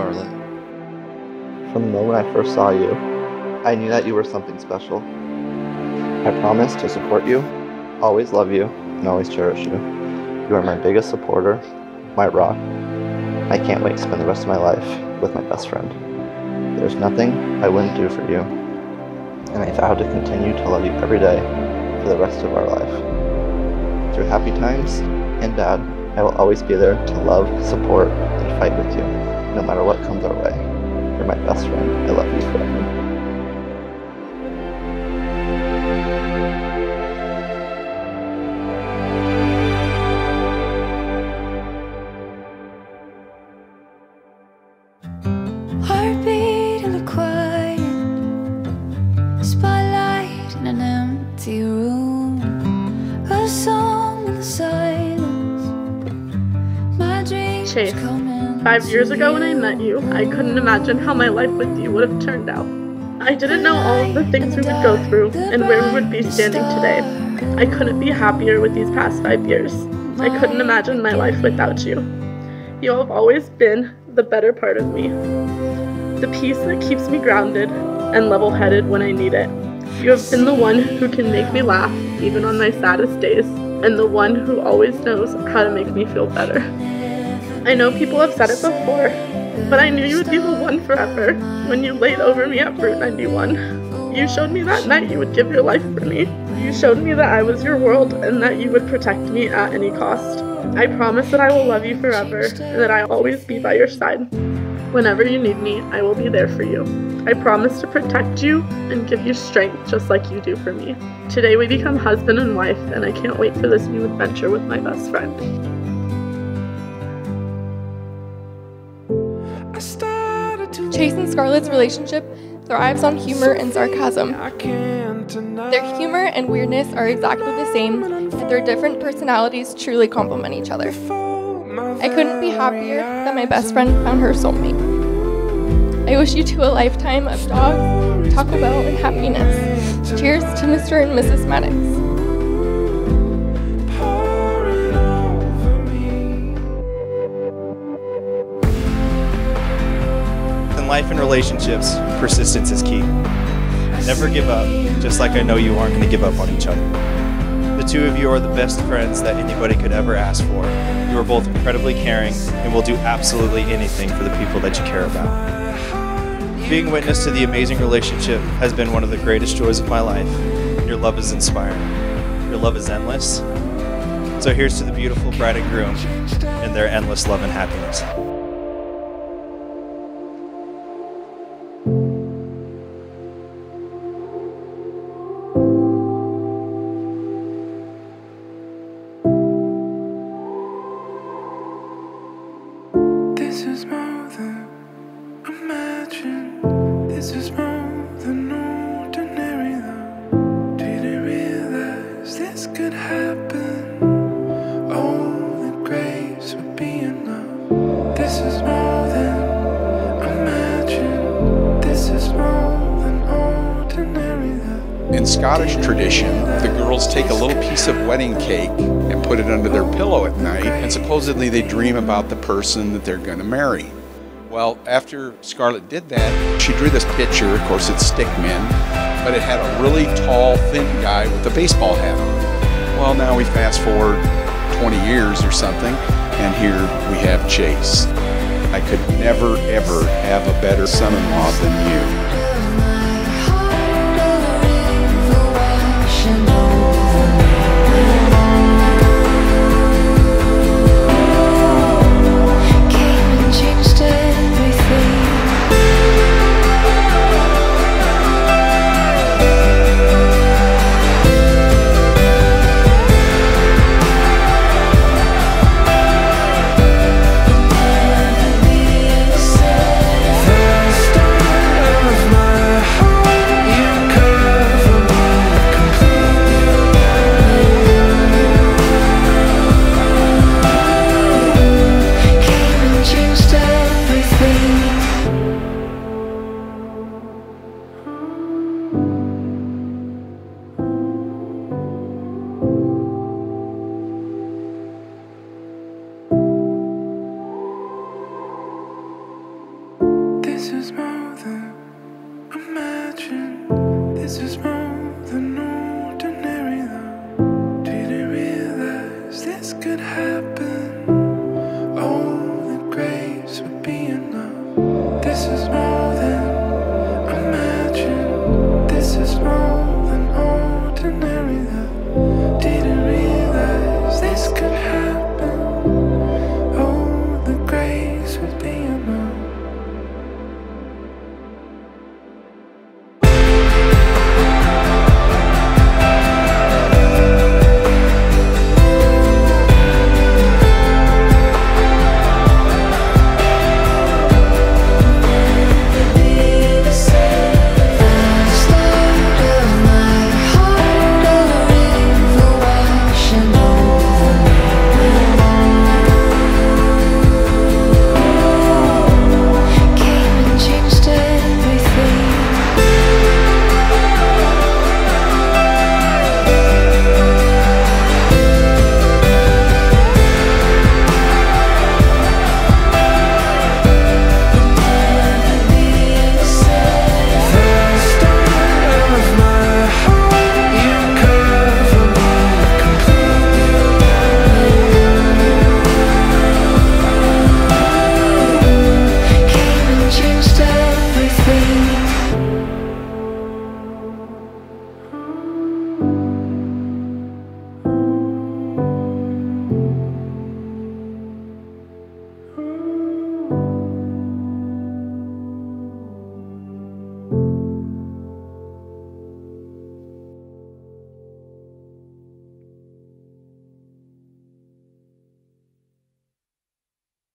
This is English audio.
Scarlet. From the moment I first saw you, I knew that you were something special. I promise to support you, always love you, and always cherish you. You are my biggest supporter, my rock. I can't wait to spend the rest of my life with my best friend. There's nothing I wouldn't do for you, and I vow to continue to love you every day for the rest of our life. Through happy times and bad, I will always be there to love, support, and fight with you, no matter what comes our way. You're my best friend. I love you forever. Heartbeat in the quiet, spotlight in an empty room, a song in the silence. My dreams Chase, coming Five years ago when I met you, I couldn't imagine how my life with you would have turned out. I didn't know all of the things we would go through and where we would be standing today. I couldn't be happier with these past five years. I couldn't imagine my life without you. You have always been the better part of me. The peace that keeps me grounded and level headed when I need it. You have been the one who can make me laugh even on my saddest days, and the one who always knows how to make me feel better. I know people have said it before, but I knew you would be the one forever when you laid over me at Route 91. You showed me that night you would give your life for me. You showed me that I was your world and that you would protect me at any cost. I promise that I will love you forever and that I will always be by your side. Whenever you need me, I will be there for you. I promise to protect you and give you strength just like you do for me. Today we become husband and wife, and I can't wait for this new adventure with my best friend. Chase and Scarlet's relationship thrives on humor and sarcasm. Their humor and weirdness are exactly the same, and their different personalities truly complement each other. I couldn't be happier that my best friend found her soulmate. I wish you two a lifetime of dogs, Taco Bell, and happiness. Cheers to Mr. and Mrs. Maddox. Life and relationships, persistence is key. Never give up, just like I know you aren't going to give up on each other. The two of you are the best friends that anybody could ever ask for. You are both incredibly caring and will do absolutely anything for the people that you care about. Being witness to the amazing relationship has been one of the greatest joys of my life. Your love is inspiring. Your love is endless. So here's to the beautiful bride and groom and their endless love and happiness. This is more than imagine. This is more than ordinary, this could happen. The grace would be enough. This is more than imagine. This is more than ordinary. In Scottish tradition, the girls take a little piece of wedding cake put it under their pillow at night, and supposedly they dream about the person that they're going to marry. Well, after Scarlet did that, she drew this picture. Of course, it's stickmen, but it had a really tall, thin guy with a baseball hat on. Well, now we fast forward 20 years or something, and here we have Chase. I could never, ever have a better son in law than you. been